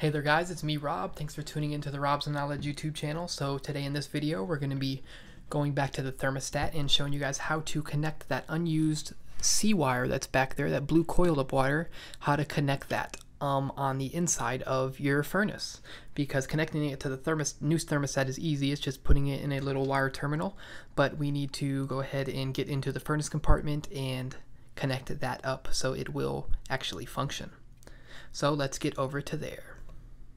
Hey there guys, it's me Rob. Thanks for tuning into the Rob Some Knowledge YouTube channel. So today in this video we're going to be going back to the thermostat and showing you guys how to connect that unused C wire that's back there, that blue coiled up wire, how to connect that um, on the inside of your furnace. Because connecting it to the thermos new thermostat is easy, it's just putting it in a little wire terminal, but we need to go ahead and get into the furnace compartment and connect that up so it will actually function. So let's get over to there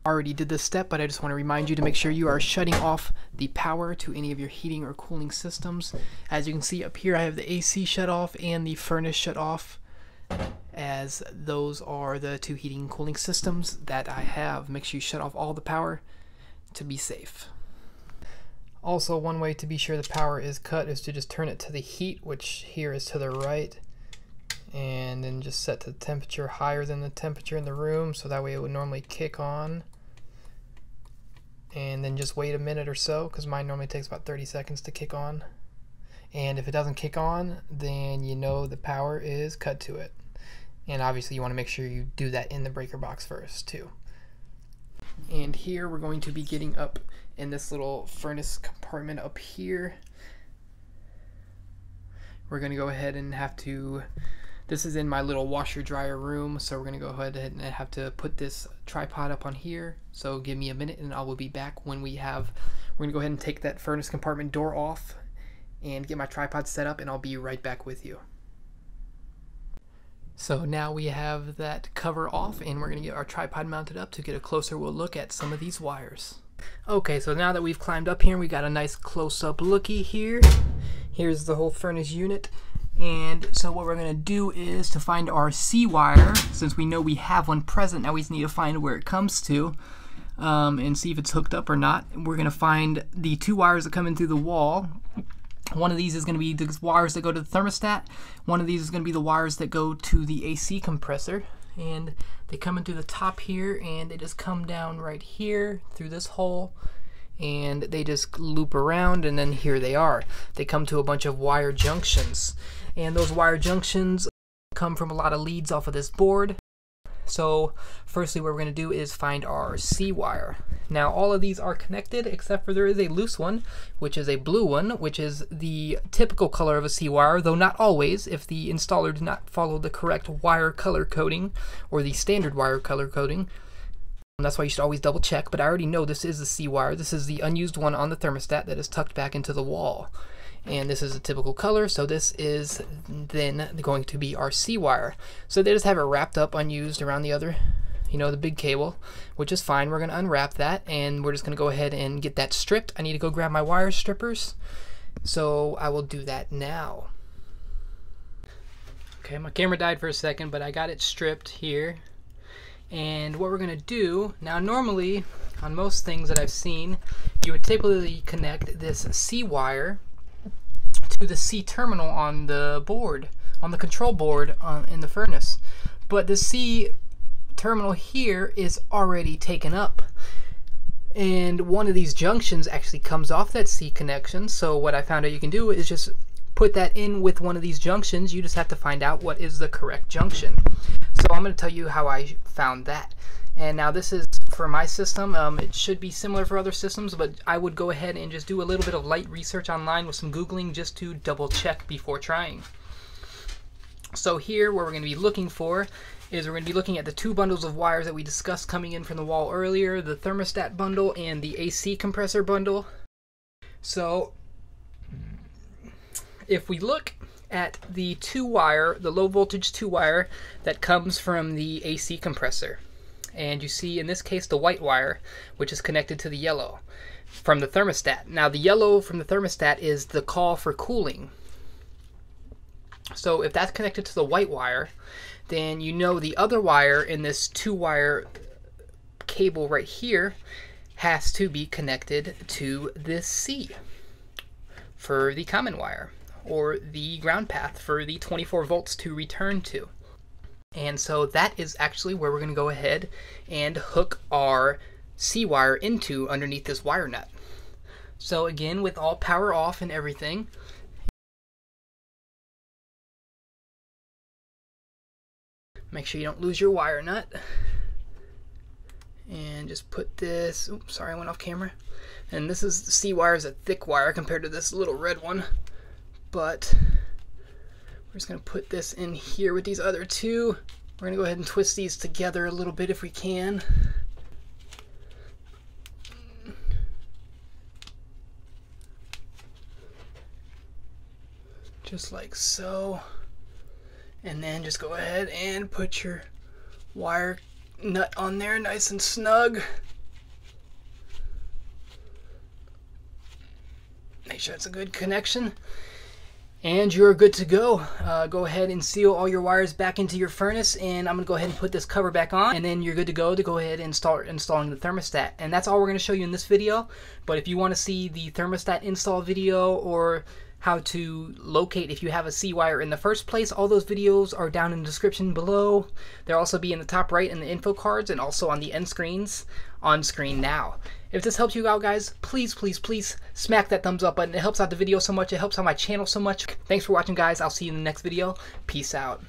already did this step, but I just want to remind you to make sure you are shutting off the power to any of your heating or cooling systems. As you can see up here, I have the AC shut off and the furnace shut off as those are the two heating and cooling systems that I have. Make sure you shut off all the power to be safe. Also, one way to be sure the power is cut is to just turn it to the heat, which here is to the right, and then just set the temperature higher than the temperature in the room, so that way it would normally kick on. And then just wait a minute or so because mine normally takes about 30 seconds to kick on. And if it doesn't kick on then you know the power is cut to it. And obviously you want to make sure you do that in the breaker box first too. And here we're going to be getting up in this little furnace compartment up here. We're going to go ahead and have to this is in my little washer dryer room, so we're to go ahead and have to put this tripod up on here. So give me a minute and I will be back when we have, we're to go ahead and take that furnace compartment door off and get my tripod set up and I'll be right back with you. So now we have that cover off and we're to get our tripod mounted up to get a closer we'll look at some of these wires. Okay, so now that we've climbed up here, we got a nice close-up looky here. Here's the whole furnace unit. And so what we're going to do is to find our C wire, since we know we have one present, now we just need to find where it comes to um, and see if it's hooked up or not. We're going to find the two wires that come in through the wall. One of these is going to be the wires that go to the thermostat. One of these is going to be the wires that go to the AC compressor. And they come in through the top here and they just come down right here through this hole and they just loop around and then here they are. They come to a bunch of wire junctions and those wire junctions come from a lot of leads off of this board. So firstly what we're going to do is find our C wire. Now all of these are connected except for there is a loose one which is a blue one which is the typical color of a C wire though not always if the installer did not follow the correct wire color coding or the standard wire color coding Um, that's why you should always double check, but I already know this is the C wire. This is the unused one on the thermostat that is tucked back into the wall. And this is a typical color, so this is then going to be our C wire. So they just have it wrapped up unused around the other, you know, the big cable, which is fine. We're going to unwrap that, and we're just going to go ahead and get that stripped. I need to go grab my wire strippers, so I will do that now. Okay, my camera died for a second, but I got it stripped here. And what we're going to do, now normally on most things that I've seen, you would typically connect this C wire to the C terminal on the board, on the control board on, in the furnace. But the C terminal here is already taken up. And one of these junctions actually comes off that C connection. So what I found out you can do is just put that in with one of these junctions. You just have to find out what is the correct junction. So I'm going to tell you how I found that. And now this is for my system. Um, it should be similar for other systems, but I would go ahead and just do a little bit of light research online with some Googling just to double check before trying. So here, what we're going to be looking for is we're going to be looking at the two bundles of wires that we discussed coming in from the wall earlier, the thermostat bundle and the AC compressor bundle. So if we look at the two wire, the low voltage two wire that comes from the AC compressor. And you see in this case the white wire, which is connected to the yellow from the thermostat. Now the yellow from the thermostat is the call for cooling. So if that's connected to the white wire, then you know the other wire in this two wire cable right here has to be connected to this C for the common wire or the ground path for the 24 volts to return to. And so that is actually where we're going to go ahead and hook our C wire into underneath this wire nut. So again, with all power off and everything, make sure you don't lose your wire nut. And just put this, oops, sorry I went off camera. And this is, C wire is a thick wire compared to this little red one. But we're just gonna put this in here with these other two. We're gonna go ahead and twist these together a little bit if we can. Just like so. And then just go ahead and put your wire nut on there nice and snug. Make sure it's a good connection. And you're good to go. Uh, go ahead and seal all your wires back into your furnace and I'm to go ahead and put this cover back on and then you're good to go to go ahead and start installing the thermostat. And that's all we're to show you in this video. But if you want to see the thermostat install video or how to locate if you have a C-wire in the first place. All those videos are down in the description below. They'll also be in the top right in the info cards and also on the end screens on screen now. If this helps you out, guys, please, please, please smack that thumbs up button. It helps out the video so much. It helps out my channel so much. Thanks for watching, guys. I'll see you in the next video. Peace out.